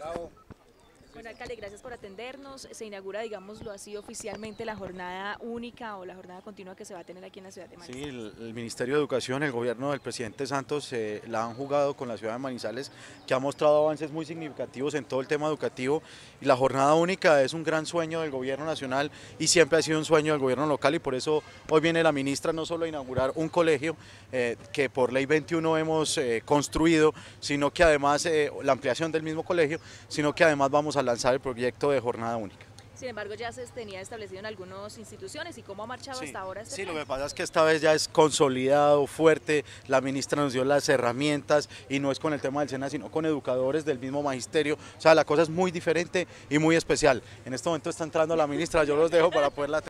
Bueno, gracias por atendernos. Se inaugura, digámoslo así, oficialmente la jornada única o la jornada continua que se va a tener aquí en la ciudad de Sí, Manizales. el, el Ministerio de Educación, el gobierno del presidente Santos eh, la han jugado con la ciudad de Manizales, que ha mostrado avances muy significativos en todo el tema educativo. Y la jornada única es un gran sueño del gobierno nacional y siempre ha sido un sueño del gobierno local. Y por eso hoy viene la ministra no solo a inaugurar un colegio eh, que por ley 21 hemos eh, construido, sino que además la ampliación del mismo colegio, sino que además vamos a lanzar el proyecto de jornada única. Sin embargo, ya se tenía establecido en algunas instituciones y cómo ha marchado Sí, hasta ahora este sí, lo que pasa es que esta vez ya es consolidado, fuerte, la ministra nos dio las herramientas y no es con el tema del SENA, sino con educadores del mismo magisterio, o sea, la cosa es muy diferente y muy especial. En este momento está entrando la ministra, yo los dejo para poderla